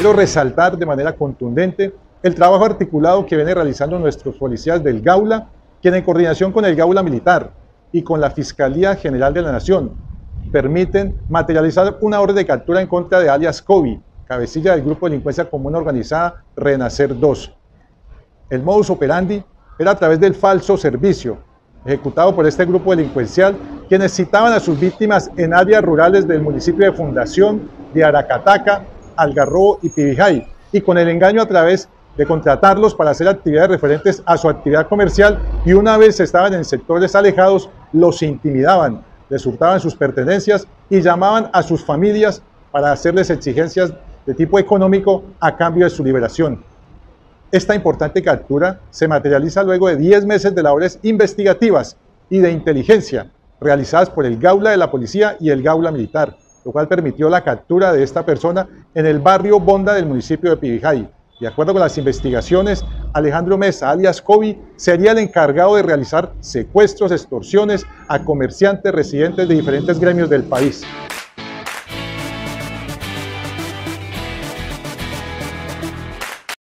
Quiero resaltar de manera contundente el trabajo articulado que viene realizando nuestros policías del Gaula, quien en coordinación con el Gaula Militar y con la Fiscalía General de la Nación permiten materializar una orden de captura en contra de alias Kobe, cabecilla del grupo de delincuencia común organizada Renacer 2. El modus operandi era a través del falso servicio, ejecutado por este grupo delincuencial, quienes citaban a sus víctimas en áreas rurales del municipio de Fundación, de Aracataca, Algarrobo y Pibijay, y con el engaño a través de contratarlos para hacer actividades referentes a su actividad comercial y una vez estaban en sectores alejados, los intimidaban, les hurtaban sus pertenencias y llamaban a sus familias para hacerles exigencias de tipo económico a cambio de su liberación. Esta importante captura se materializa luego de 10 meses de labores investigativas y de inteligencia realizadas por el Gaula de la Policía y el Gaula Militar, lo cual permitió la captura de esta persona en el barrio Bonda del municipio de Pibijay. De acuerdo con las investigaciones, Alejandro Mesa, alias Kobe, sería el encargado de realizar secuestros, extorsiones a comerciantes residentes de diferentes gremios del país.